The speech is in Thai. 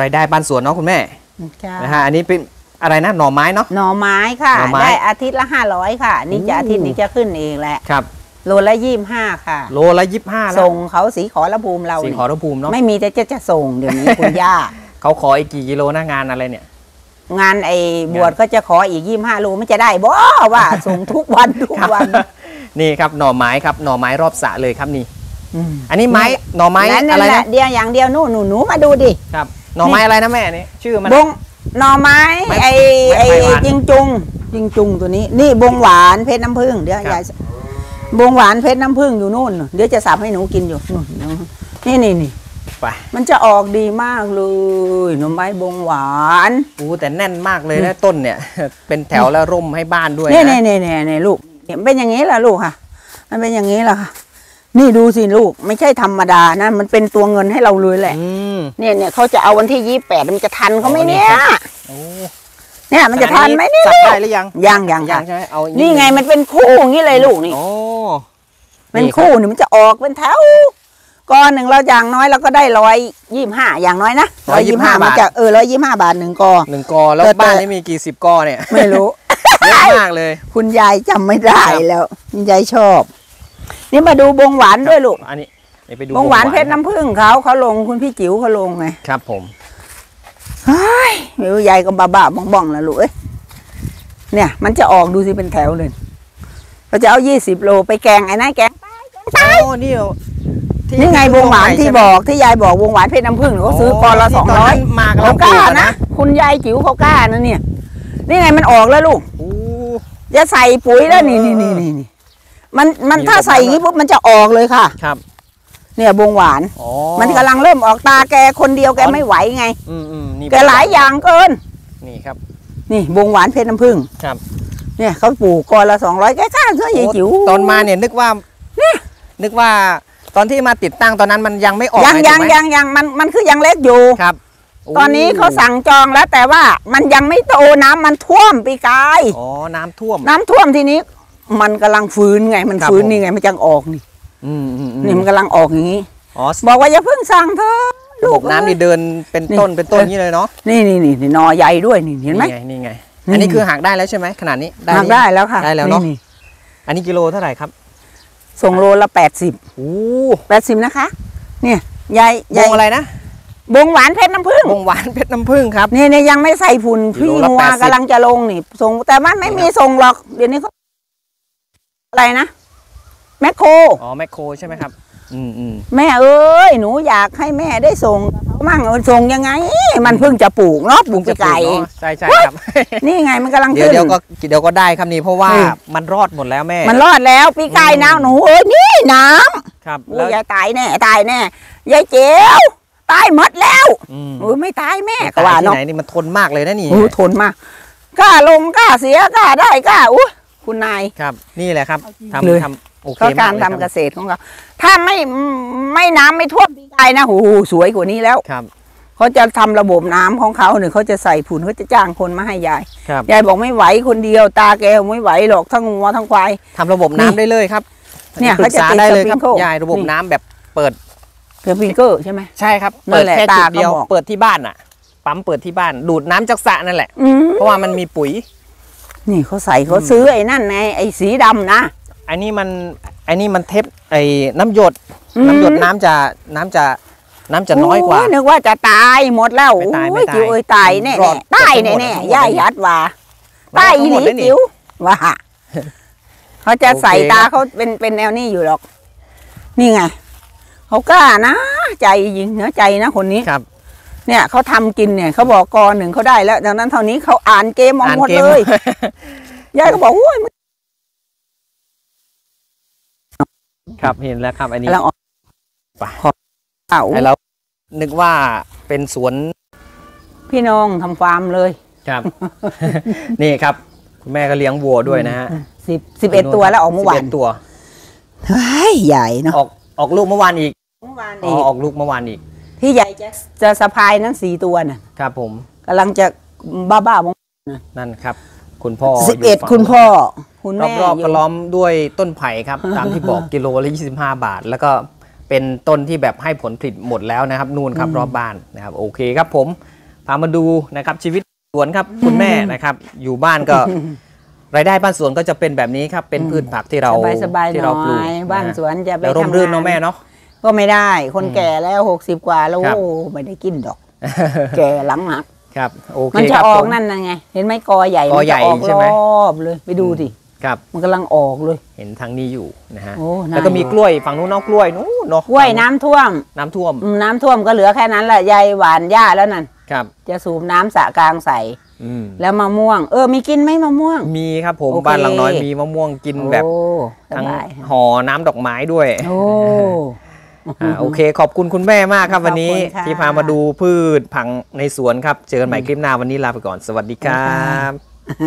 รายได้บ้านสวนเนาะคุณแม่ใช่นะฮะอันนี้เป็นอะไรนะหน่อไม้เนาะ หน่อไม้ค่ะ หน่อไม้ ได้อาทิตย์ละห้าร้อยค่ะ นี่จะโอ้อาทิตย์นี้จะขึ้นเองแหละครับโลละยี่ห้าค่ะ โลละยี่สิบห้าแล้วส่งเขาสีขอระภูมิเราสีเนี่ยขอรภูมิเนาะไม่มีแต่จะจะส่งเดี๋ยวนี้คุณย่า เขาขออีกกี่กิโลนะงานอะไรเนี่ย งานไอ้บวชก็จะขออีกยี่ห้าโลไม่จะได้บ่ว่าส่งทุกวันทุกวัน นี่ครับหน่อไม้ครับหน่อไม้รอบสระเลยครับนี่อืมอันนี้ไม้หน่อไม้นั่นอะไรแหนะละเดียวอย่างเดียวนู่นหนูหนูมาดูดิครับ หน่อไม้อะไรนะแม่นี่ชื่อมัน บงหน่อไม้ไม้ไอ้ไม้ไอ้ไม้หวานจิงจุงจิงจุงตัวนี้ นี่บงหวานเพชรน้ำผึ้งเดี๋ยวครับยายบงหวานเพชรน้ำผึ้งอยู่นู่น เดี๋ยวจะสับให้หนูกินอยู่นู่นนี่นี่นี่ไปมันจะออกดีมากเลยหน่อไม้บงหวานอู้แต่แน่นมากเลยนะต้นเนี่ย เป็นแถวแล้วร่มให้บ้านด้วยนี่นะนี่นี่นี่นี่ลูกเนี่ยเป็นอย่างนี้ล่ะลูกค่ะ มันเป็นอย่างนี้ล่ะค่ะ นี่ดูสิลูกไม่ใช่ธรรมดานะ มันเป็นตัวเงินให้เราเลยแหละ อืมเนี่ยเนี่ยเขาจะเอาวันที่ยี่แปดมันจะทันเขาไหมอ๋อนี่เนี่ยครับโอ้เนี่ยมันจะทันไหมเนี่ยสับได้หรือยังยังยังยัยังงใช่ไหมเอานี่นี่ไงมันเป็นคู่อย่างนี้เลยลูกนี่ โอ้เป็นนี่รับคู่นี่มันจะออกเป็นแถวก้อนหนึ่งเราอย่างน้อยเราก็ได้ร้อยยี่ห้าอย่างน้อยนะร้อยยี่ห้ามันจะเออร้อยยี่ห้าบาทหนึ่งกอ หนึ่งกอแล้วแต่ บ้านแต่นี่มีกี่สิบกอเนี่ยไม่รู้ เยอะมากเลย คุณยายจำไม่ได้ครับแล้ว คุณยายชอบ นี่มาดูบงหวานด้วยลูก อันนี้เดี๋ยวไปดูบงหวานเพชรน้ำผึ้งเขาเขาลงคุณพี่จิ๋วเขาลงไงครับผมเฮ้ยไม่รู้ยายก็บ้าบ้าๆบ้องๆแล้วลูกเอ้ยเนี่ย มันจะออกดูสิเป็นแถวเลยเราจะเอายี่สิบโลไปแกงไอ้นั่นแกงโอ้นี่เอาที่นี่ไงวงหวานที่ใช่ไมบอกที่ยายบอกวงหวานเพชรน้ำผึ้งเขาซื้อปอละที่สองตนร้อยนั้นมากำลัเขางกล้าปลูนะคุณยายจิ๋วเขากล้านะเนี่ย นี่ไงมันออกแล้วลูกโอ้จะใส่ปุ๋ยแล้วนี่เอนี่อนี่นี่นี่ มันมันมีถ้าแบบใส่อย่างนี้ปุ๊บมันจะออกเลยค่ะ ครับ เนี่ยวงหวาน อ๋อมันกำลังเริ่มออกตาแกคนเดียวแกไม่ไหวไง อืมอืมนี่แกหลายอย่างเกิน นี่ครับ นี่วงหวานเพชรน้ำผึ้งครับ เนี่ยเขาปลูกกอนละสองร้อยแกกล้าซื้อยายจิ๋วโอ้ตอนมาเนี่ยนึกว่านึกว่าตอนที่มาติดตั้งตอนนั้นมันยังไม่ออกยังไยังถูกไหมยังยังมันมันคือยังเล็กอยู่ครับ ตอนนี้เขาสั่งจองแล้วแต่ว่ามันยังไม่โตน้ำมันท่วมปีกายอ๋อน้ำท่วม น้ำท่วมทีนี้ มันกำลังฟื้นไงมันครับฟื้นผมนี่ไงมันจังออกนี่อืมอืมอืมนี่มันกำลังออกอย่างนี้อ๋อบอกว่าอย่าเพิ่งสั่งเธอะระบบน้ำนี่เดินเป็นนี่ต้นเป็นต้นอย่างนี้เลยเนาะนี่นี่นี่นี่หนอใหญ่ด้วยนี่เห็นไหมไงนี่ไงนี่อันนี้คือหักได้แล้วใช่ไหมขนาดนี้หักหรือได้แล้วค่ะได้แล้วเนอะนี่อันนี้กิโลเท่าไหร่ครับ ส่งโลละแปดสิบโอ้แปดสิบนะคะ เนี่ยยายบยายงอะไรนะบงหวานเพชรน้ำผึ้งบงหวานเพชรน้ำผึ้งครับนี่เนี่ยยังไม่ใส่ผุนกิพี่โลละงัว80กำลังจะลงนี่ส่งแต่มันไม่มีส่งหรอกเดี๋ยวนี้เขา อะไรนะแมคโครอ๋อแมคโครใช่ไหมครับ อืมอืมแม่เอ้ยหนูอยากให้แม่ได้ส่งมั่งเออส่งยังไง มันเพิ่งจะปลูกเนาะปลูกไปไก่เนอะใช่ใช่ครับ นี่ไงมันกำลังเดี๋ยวขึ้นเดี๋ยวก็เดี๋ยวก็ได้ครับนี่เพราะว่าอืม มันรอดหมดแล้วแม่ มันรอดแล้วปีกายอืมน้ำหนูเอ้ยนี่น้ครับำแล้วยายตายแน่ตายแน่ยายเจ๋วตายหมดแล้วอืมโอ้ยไม่ตายแม่แต่ก็ว่าที่เนาะไหนนี่มันทนมากเลยนะนี่ โอ้ยทนมากกล้าลงกล้าเสียกล้าได้กล้าอุ้ย คุณนาย ครับ นี่แหละครับเลยทำทำโอเคก็การมทำเลยคเกรับษตรของเขาถ้าไม่ไม่น้ำไม่ท่วมปีกายนะโอ้โหสวยกว่านี้แล้ว ครับเขาจะทำระบบน้ำของเขาเนี่ยเขาจะใส่ผุนเขาจะจ้างคนมาให้ยาย ครับยายบอกไม่ไหวคนเดียวตาแกไม่ไหวหรอกทั้งงัวทั้งควาย ทำระบบน้ำได้เลยครับเนี่ยปรึกษาเขาจะติดได้เลยครับสปริงเกิลยายระบบนี่ น้ำแบบเปิดเพื่อพิงเกอร์ใช่ไหม ใช่ครับนั่เปินดแหละแค่จุดเดียวตาก็บอก เปิดที่บ้านอะ ปั๊มเปิดที่บ้านดูดน้ำจากสระนั่นแหละ อืมเพราะว่ามันมีปุ๋ย นี่เขาใส่เขาซื้อไอ้นั่นไงไอ้สีดำนะอันนี้มันอันนี้มันเทปไอ้น้ำหยดอืมน้ำหยด น้ำจะน้ำจะน้ำจะน้อยกว่าโนึกว่าจะตายหมดแล้วไม่ตายโอ้ไม่ยตายจิ๋วเอ้ยตายแน่รอดๆตายหมดแน่ทั้งหมดๆย่ายัดว่าตายอีหลีทั้งมดเลยนี่จิ๋วว่าเขาจะใส่โอเคตาครับเขาเป็นเป็นแนวนี้อยู่หรอก นี่ไงเขากล้านะ ใจยิงเนื้อใจนะคนนี้ครับ เนี่ยเขาทำกินเนี่ยเขาบอกกอหนึ่งเขาได้แล้ว ดังนั้นเท่านี้เขาอ่านเกมออกอ่านหมดเกมเลยยายก็บอกโอ้ยมันครับเห็นแล้วครับ อันนี้กำลังออกไปขอบเต่าไอ้เรานึกว่าเป็นสวน พี่น้องทำฟาร์มเลยครับ นี่ครับ คุณแม่ก็เลี้ยงวัวด้วยนะฮะสิบสิบเอ็ดตัวแล้วออกเมื่อวาน11ตัวเฮ้ยใหญ่เนาะออกออกลูกเมื่อวานอีกเมื่อวานอ๋อออกลูกเมื่อวานอีก ที่ใหญ่จะจะสะพายนั้นสี่ตัวน่ะครับผมกำลังจะบ้าบ้าๆบงนั่นครับ คุณพ่อสิบเอ็ดยู่ฝั่งคุณพ่อ คุณรแม่อบๆอยู่ก็ล้อมด้วยต้นไผ่ครับ ตามที่บอกกิโลละ25 บาท แล้วก็ไปเป็นต้นที่แบบให้ผลผลิตหมดแล้วนะครับ นู่นครับรอบบ้านนะครับโอเคครับผมพามาดูนะครับชีวิตสวนครับคุณแม่นะครับ อยู่บ้านก็ รายได้บ้านสวนก็จะเป็นแบบนี้ครับเป็นพืชผักที่เราสบายสบายๆที่หเราน่ปลูกอยบ้านนะฮะสวนจะไปแล้วร่มทำรื่นงาเนาะแม่เนาะ ก็ไม่ได้ คนอืมแก่แล้วหกสิบกว่าแล้วครับ โอ้ไม่ได้กินดอก แก่หลังหัก ครับโอเคมันจะครับออกผม นั่นน่ะไง เห็นไหมกอใหญ่กอใหญ่มันจะออกใช่ไหม รอบเลย ไปดูดิครับ มันกำลังออกเลย เห็นทางนี้อยู่นะฮะโอ้น่า แล้วก็มีกล้วยฝั่งนู้นเนอกกล้วยนู้นเนาะห้วยน้ำท่วมน้ำท่วมอืมน้ำท่วมก็เหลือแค่นั้นแหละยายหวานหญ้าแล้วนั่น ครับ จะสูบน้ำสระกลางใส่ อืมแล้วมะม่วง เออมีกินไหมมะม่วง มีครับผมโอเค บ้านหลังน้อยมีมะม่วงกินแบบโอ้สทั้งบายห่อน้ำดอกไม้ด้วย โอ้ อ่าโอเค ขอบคุณคุณแม่มากครับวันนี้ขอบคุณค่ะที่พามาดูพืชผังในสวนครับ เจอกันใหม่คลิปหน้าวันนี้ลาไปก่อน สวัสดีครับ